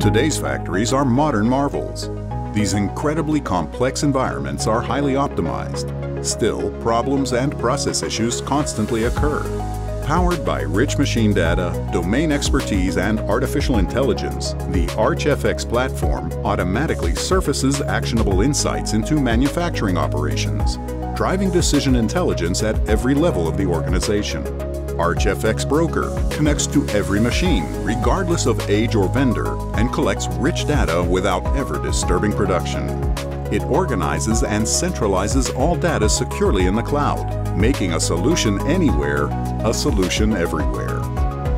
today's factories are modern marvels. These incredibly complex environments are highly optimized. Still, problems and process issues constantly occur. Powered by rich machine data, domain expertise, and artificial intelligence, the ArchFX platform automatically surfaces actionable insights into manufacturing operations, driving decision intelligence at every level of the organization. ArchFX Broker connects to every machine, regardless of age or vendor, and collects rich data without ever disturbing production. It organizes and centralizes all data securely in the cloud, making a solution anywhere a solution everywhere.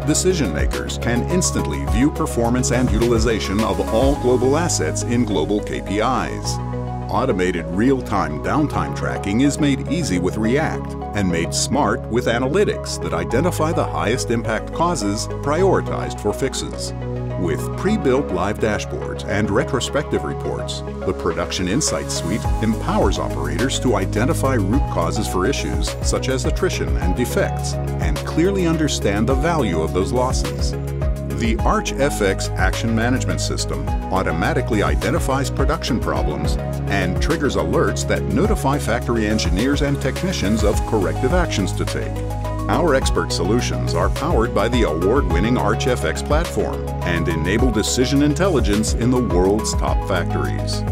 Decision makers can instantly view performance and utilization of all global assets in global KPIs. Automated real-time downtime tracking is made easy with React and made smart with analytics that identify the highest impact causes prioritized for fixes. With pre-built live dashboards and retrospective reports, the Production Insights Suite empowers operators to identify root causes for issues such as attrition and defects and clearly understand the value of those losses. The ArchFX Action Management System automatically identifies production problems and triggers alerts that notify factory engineers and technicians of corrective actions to take. Our expert solutions are powered by the award-winning ArchFX platform and enable decision intelligence in the world's top factories.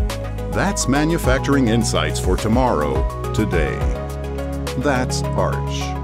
That's manufacturing insights for tomorrow, today. That's Arch.